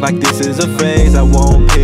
like this is a phase. I won't pick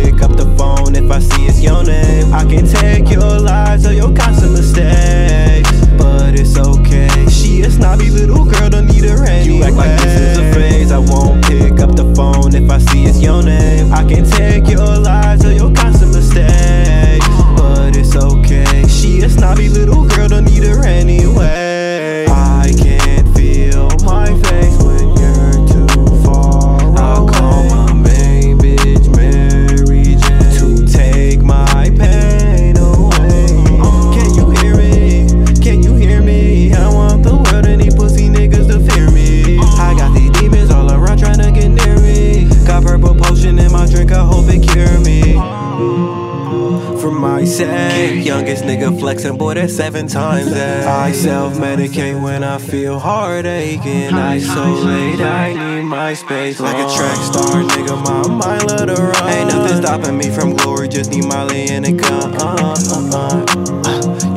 youngest nigga flexing, boy, that's seven times that. I self medicate when I feel heartache and isolate. I need my space like a track star, nigga. My mind let her run. Ain't nothing stopping me from glory, just need Molly and a gun. Uh, uh, uh.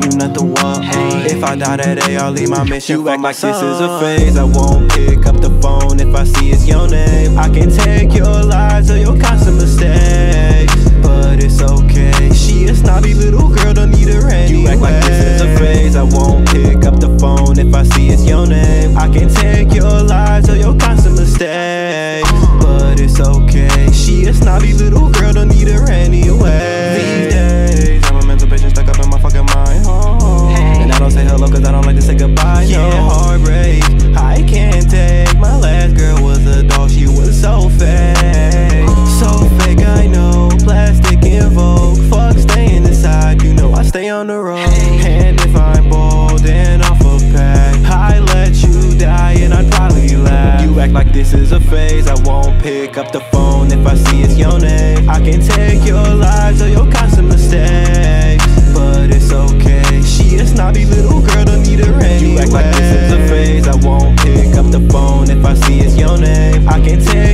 You not the one. If I die today, I'll leave my mission. You act like this is a phase. I won't pick up the phone if I see it's your name. I can take your lies or your constant She a snobby this is a phase. I won't pick up the phone if I see it's your name. I can take your lies or your constant mistakes, but it's okay. She a snobby little girl, don't need her anyway. You act like this is a phase. I won't pick up the phone if I see it's your name. I can take